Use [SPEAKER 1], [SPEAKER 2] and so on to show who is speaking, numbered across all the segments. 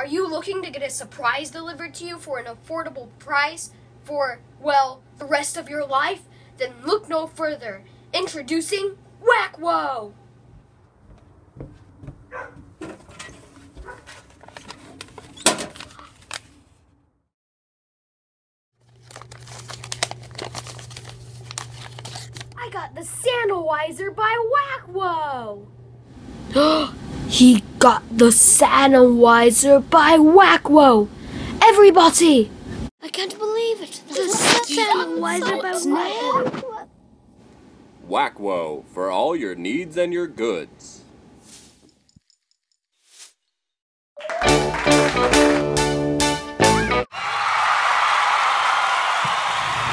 [SPEAKER 1] Are you looking to get a surprise delivered to you for an affordable price for, well, the rest of your life? Then look no further. Introducing Wak Whoa! I got the Sandalwizer by Wak Whoa!
[SPEAKER 2] He got the Sandalwizer by Wak-Whoa! Everybody!
[SPEAKER 1] I can't believe it. The
[SPEAKER 2] Sandalwizer by Wak-Whoa!
[SPEAKER 3] Wak-Whoa for all your needs and your goods.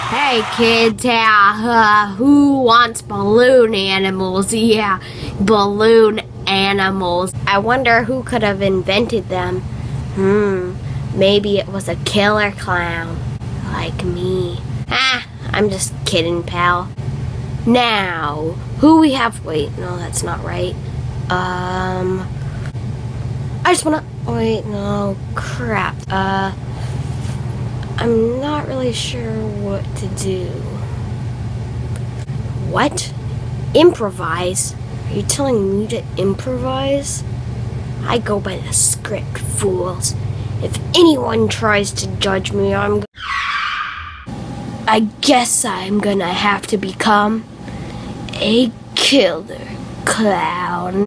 [SPEAKER 2] Hey kids, yeah, uh, who wants balloon animals? Yeah, balloon animals. I wonder who could have invented them. Hmm, maybe it was a killer clown. Like me. Ah, I'm just kidding, pal. Now, who we have. Wait, no, that's not right. Um. I just wanna. Wait, no, crap. Uh. I'm not really sure what to do. What? Improvise? Are you telling me to improvise? I go by the script, fools. If anyone tries to judge me, I'm. I guess I'm gonna have to become a killer clown.